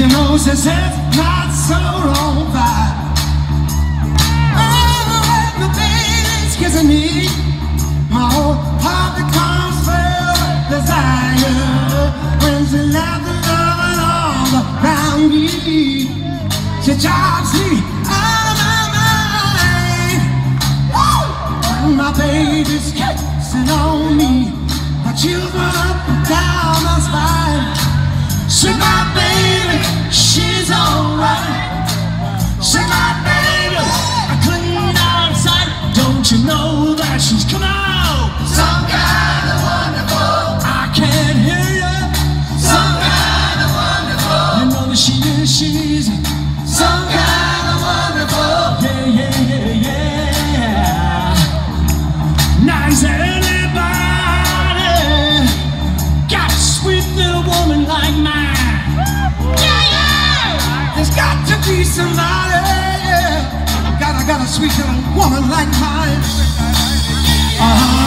she says not so on fire. Oh, the baby's kissing me. My whole heart becomes filled with desire when she left the loving all around me. She drives me out of my mind. Woo! My baby's kissing on me. My children up and down my spine. She my you know sweet little woman like mine. Uh-huh.